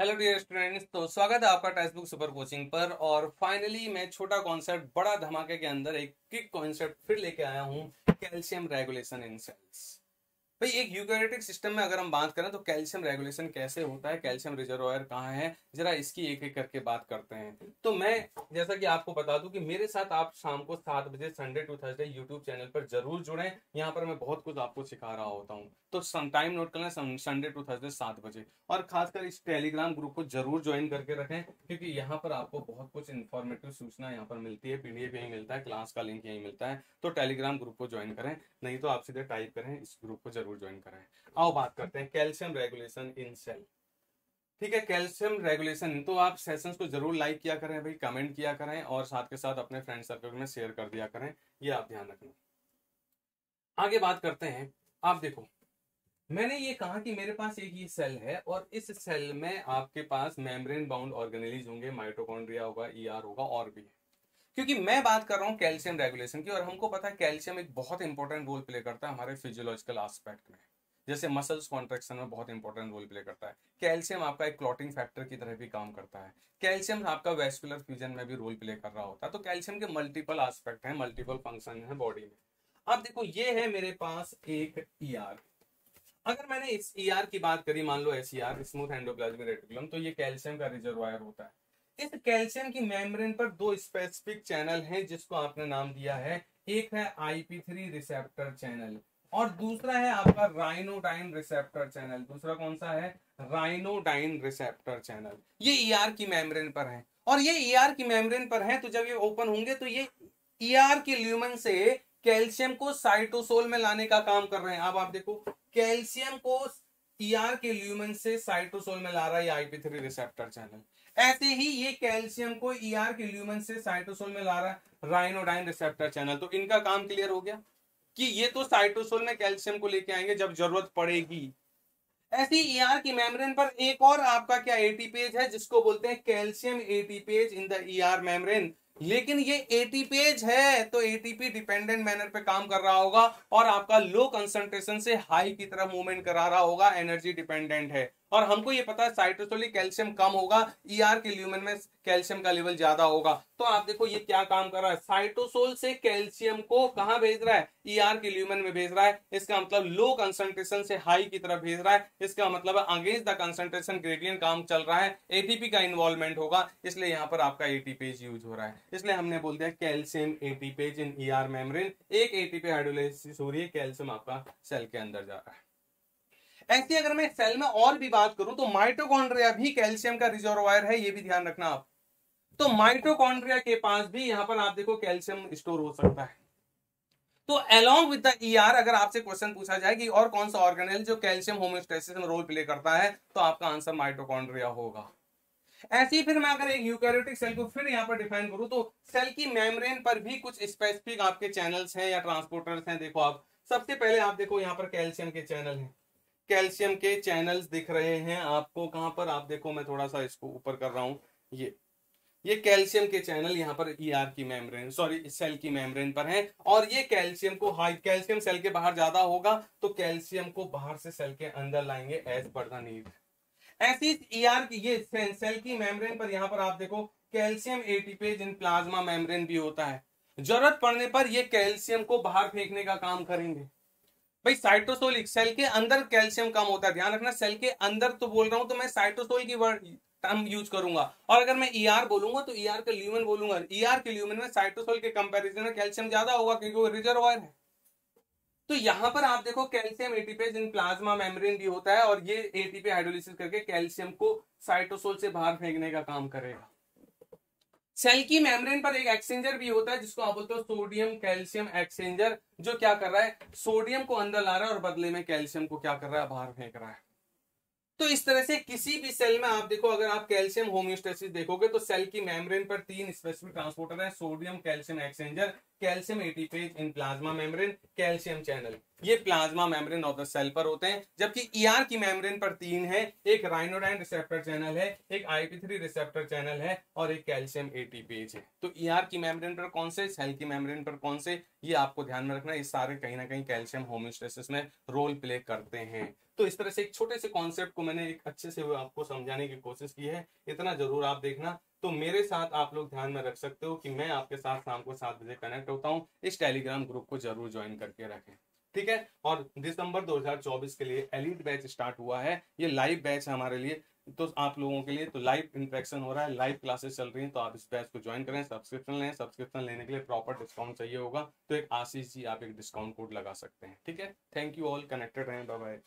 Hello dear students तो स्वागत है आपका टेक्स्ट बुक सुपर कोचिंग पर। और फाइनली मैं छोटा कॉन्सेप्ट बड़ा धमाके के अंदर एक क्विक कॉन्सेप्ट फिर लेके आया हूँ कैल्शियम रेगुलेशन इन सेल्स भाई, एक यूकैरियोटिक सिस्टम में अगर हम बात करें तो कैल्शियम रेगुलेशन कैसे होता है, कैल्शियम रिजर्वायर कहाँ है, जरा इसकी एक एक करके बात करते हैं। तो मैं जैसा कि आपको बता दूँ कि मेरे साथ आप शाम को सात बजे Sunday to Thursday YouTube channel पर ज़रूर जुड़े। यहाँ पर मैं बहुत कुछ आपको सिखा रहा होता हूँ। तो टाइम नोट कर लें संडे टू थर्सडे सात बजे। और खासकर इस टेलीग्राम ग्रुप को ज़रूर ज्वाइन करके रखें, क्योंकि यहाँ पर आपको बहुत कुछ इन्फॉर्मेटिव सूचना यहाँ पर मिलती है। पीडीएफ यही मिलता है क्लास का लिंक यही मिलता है। तो टेलीग्राम ग्रुप को ज्वाइन करें, नहीं तो आप सीधे टाइप करें, इस ग्रुप को ज़रूर ज्वाइन करें आओ बात करते हैं कैल्शियम रेगुलेशन इन सेल ठीक है कैल्शियम रेगुलेशन तो आप सेशंस को ज़रूर लाइक किया करें, भाई कमेंट किया करें और साथ के साथ अपने फ्रेंड सर्कल में शेयर कर दिया करें, ये आप ध्यान रखना। आगे बात करते हैं, आप देखो, मैंने ये कहा कि मेरे पास एक ये सेल है और इस सेल में आपके पास मेम्ब्रेन बाउंड ऑर्गेनेलिज होंगे माइटोकॉन्ड्रिया होगा ईआर e होगा, और भी। क्योंकि मैं बात कर रहा हूँ कैल्शियम रेगुलेशन की और हमको पता है कैल्शियम एक बहुत इंपॉर्टेंट रोल प्ले करता है हमारे फिजियोलॉजिकल एस्पेक्ट में। जैसे मसल्स कॉन्ट्रेक्शन में बहुत इंपॉर्टेंट रोल प्ले करता है। कैल्शियम आपका एक क्लॉटिंग फैक्टर की तरह भी काम करता है। कैल्शियम आपका वेस्कुलर फ्यूजन में भी रोल प्ले कर रहा होता है। तो कैल्शियम के मल्टीपल एस्पेक्ट हैं मल्टीपल फ़ंक्शन है बॉडी में। अब देखो, ये है मेरे पास एक ईआर e अगर मैंने इस ई e की बात करी, मान लो एस स्मूथ एंडोप्लाज्मिक रेटिकुलम तो ये कैल्शियम का रिजर्वायर होता है। इस कैल्शियम की मेम्ब्रेन पर दो स्पेसिफिक चैनल हैं, जिसको आपने नाम दिया है। एक है आईपी रिसेप्टर चैनल और दूसरा है आपका राइनोडाइन रिसेप्टर चैनल दूसरा कौन सा है? राइनोडाइन रिसेप्टर चैनल ये ईआर e की मेम्ब्रेन पर है। और ये ईआर e की मेम्ब्रेन पर है तो जब ये ओपन होंगे तो ये ईआर के ल्यूमन से कैल्शियम को साइटोसोल में लाने का काम कर रहे हैं। अब आप देखो, कैल्शियम को ईआर के ल्यूमन से साइटोसोल में ला रहा है आईपी थ्री रिसेप्टर चैनल ऐसे ही ये कैल्शियम को ईआर के ल्यूमन से साइटोसोल में ला रहा है राइनोडाइन रिसेप्टर चैनल। तो इनका काम क्लियर हो गया कि ये तो साइटोसोल में कैल्शियम को लेके आएँगे जब ज़रूरत पड़ेगी। ऐसी ईआर की मेम्ब्रेन पर एक और आपका क्या एटीपेज है, जिसको बोलते हैं calcium ATPase in the ER membrane लेकिन ये एटीपेज है तो एटीपी डिपेंडेंट मैनर पे काम कर रहा होगा और आपका लो कंसंट्रेशन से हाई की तरफ़ मूवमेंट करा रहा होगा एनर्जी डिपेंडेंट है। और हमको ये पता है साइटोसोलिक कैल्शियम कम होगा ईआर e के ल्यूमन में कैल्शियम का लेवल ज़्यादा होगा। तो आप देखो ये क्या काम कर रहा है। साइटोसोल से कैल्शियम को कहा भेज रहा है? ईआर e के ल्यूमन में भेज रहा है। इसका मतलब लो कंसंट्रेशन से हाई की तरफ़ भेज रहा है। इसका मतलब अगेंस्ट द कंसंट्रेशन ग्रेडियंट काम चल रहा है। एटीपी का इन्वॉल्वमेंट होगा, इसलिए यहाँ पर आपका एटीपेज यूज़ हो रहा है। इसलिए हमने बोल दिया calcium ATPase in ER membrane एक एटीपी हाइड्रोलाइसिस हो रही है, कैल्शियम आपका सेल के अंदर जा रहा है। ऐसी अगर मैं सेल में और भी बात करूँ तो माइटोकॉन्ड्रिया भी कैल्शियम का रिजर्वायर है, ये भी ध्यान रखना आप। तो माइटोकॉन्ड्रिया के पास भी यहाँ पर आप देखो कैल्शियम स्टोर हो सकता है। तो अलोंग विद द ईआर अगर आपसे क्वेश्चन पूछा जाए कि और कौन सा ऑर्गेनेल जो कैल्शियम होमोस्टेसिस में रोल प्ले करता है तो आपका आंसर माइटोकॉन्ड्रिया होगा। ऐसे ही फिर मैं अगर एक यूकैरियोटिक सेल को फिर यहाँ पर डिफाइन करूँ तो सेल की मेम्ब्रेन पर भी कुछ स्पेसिफिक आपके चैनल्स हैं या ट्रांसपोर्टर्स हैं, देखो आप। सबसे पहले आप देखो यहाँ पर कैल्शियम के चैनल हैं। कैल्शियम के चैनल्स दिख रहे हैं। आपको कहाँ पर? आप देखो, मैं थोड़ा सा इसको ऊपर कर रहा हूँ। ये ये कैल्शियम के चैनल यहाँ पर ई आर की मेम्ब्रेन सॉरी सेल की मेम्ब्रेन पर हैं। और ये कैल्शियम को हाई कैल्शियम सेल के बाहर ज़्यादा होगा तो कैल्शियम को बाहर से सेल के अंदर लाएँगे एज पर द नीड ऐसी ई आर की, ये सेल की मेम्ब्रेन पर यहाँ पर आप देखो, calcium ATPase in plasma membrane भी होता है। ज़रूरत पड़ने पर ये कैल्शियम को बाहर फेंकने का काम करेंगे। भाई साइटोसोलिक सेल के अंदर कैल्शियम कम होता है। ध्यान रखना सेल के अंदर तो बोल रहा हूँ तो मैं साइटोसोल की वर्ड टर्म यूज़ करूँगा। और अगर मैं ईआर e बोलूँगा तो ईआर e का ल्यूमन बोलूँगा। ईआर e के ल्यूमन में साइटोसोल के कंपैरिजन में कैल्शियम ज़्यादा होगा क्योंकि वो रिजर्वायर है। तो यहाँ पर आप देखो calcium ATPase in plasma membrane भी होता है और ये एटीपी हाइड्रोलिसिस करके कैल्शियम को साइटोसोल से बाहर फेंकने का काम करेगा। सेल की मेम्ब्रेन पर एक एक्सचेंजर भी होता है, जिसको आप बोलते हो सोडियम कैल्शियम एक्सचेंजर, जो क्या कर रहा है, सोडियम को अंदर ला रहा है और बदले में कैल्शियम को क्या कर रहा है, बाहर फेंक रहा है। तो इस तरह से किसी भी सेल में आप देखो, अगर आप कैल्शियम होम्योस्टेसिस देखोगे तो सेल की मेम्ब्रेन पर तीन स्पेसिफिक ट्रांसपोर्टर है, sodium calcium exchanger calcium ATPase in plasma membrane, calcium channel. ये plasma membrane of the cell पर होते हैं, जबकि ईआर e की मेम्ब्रेन पर तीन है। एक राइनोडाइन रिसेप्टर चैनल है, एक आईपी थ्री रिसेप्टर चैनल है, और एक कैल्शियम एटीपेज है। तो ईआर e की मेम्ब्रेन पर कौन से सेल की मेम्ब्रेन पर कौन से, ये आपको ध्यान में रखना ये सारे कहीं ना कहीं कैल्शियम होम्योस्टेसिस में रोल प्ले करते हैं। तो इस तरह से एक छोटे से कॉन्सेप्ट को मैंने एक अच्छे से आपको समझाने की कोशिश की है। इतना ज़रूर आप देखना। तो मेरे साथ आप लोग ध्यान में रख सकते हो कि मैं आपके साथ शाम को सात बजे कनेक्ट होता हूँ। इस टेलीग्राम ग्रुप को ज़रूर ज्वाइन करके रखें। ठीक है? और दिसंबर 2024 के लिए एलिट बैच स्टार्ट हुआ है। ये लाइव बैच है हमारे लिए। तो आप लोगों के लिए तो लाइव इंट्रैक्शन हो रहा है। लाइव क्लासेस चल रही हैं तो आप इस बैच को ज्वाइन करें। सब्सक्रिप्शन लें। सब्सक्रिप्शन लेने के लिए प्रॉपर डिस्काउंट चाहिए होगा। तो एक आशीष जी, आप एक डिस्काउंट कोड लगा सकते हैं। ठीक है? थैंक यू ऑल कनेक्टेड रहें. Bye bye